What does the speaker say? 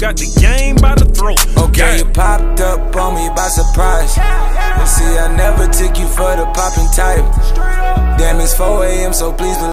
got the game by the throat. Okay, you popped up on me by surprise. And see, I never took you for the popping type. Damn, it's 4 a.m., so please believe.